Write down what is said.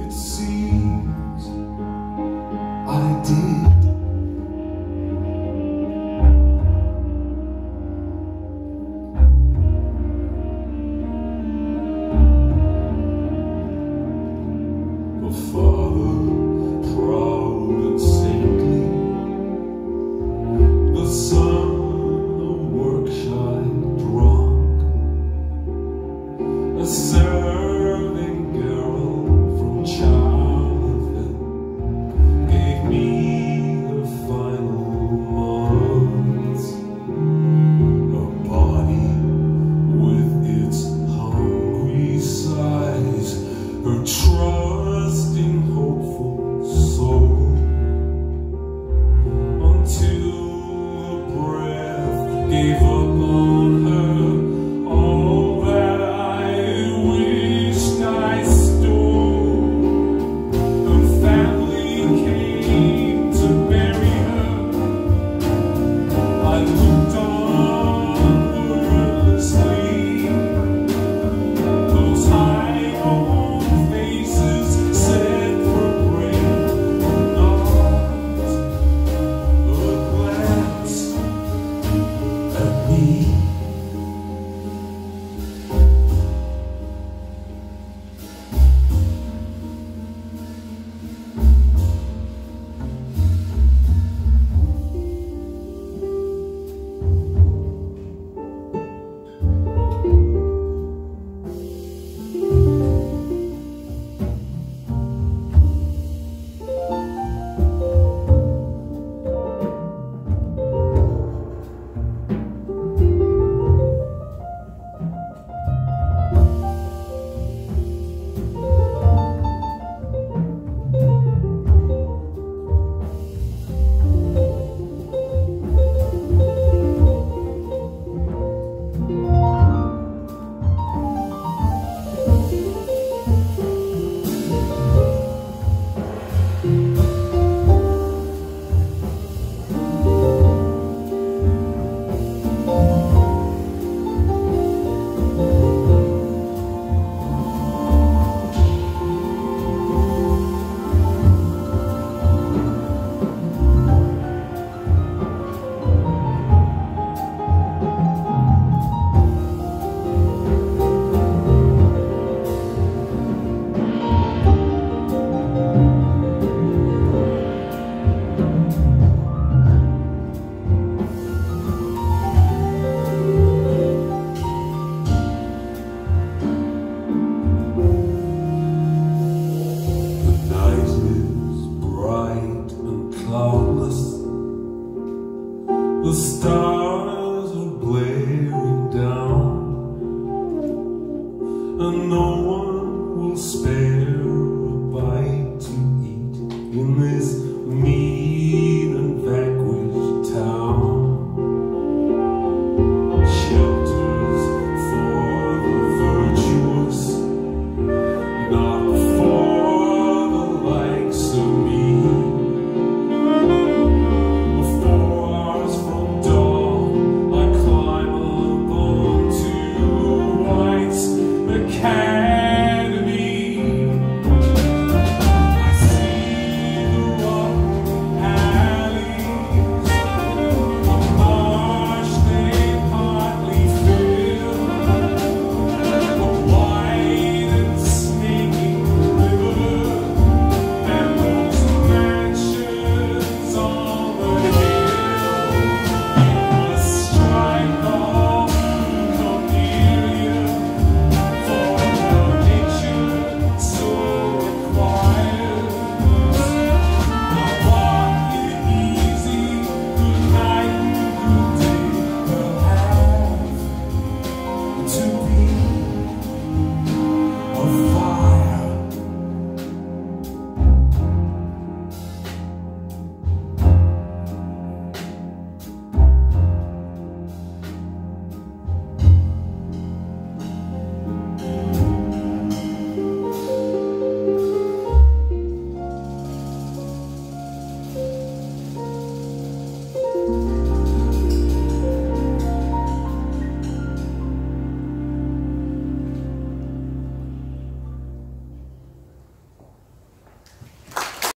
It seems I did. The stars are blaring down, and no one will spare a bite to eat in this meal.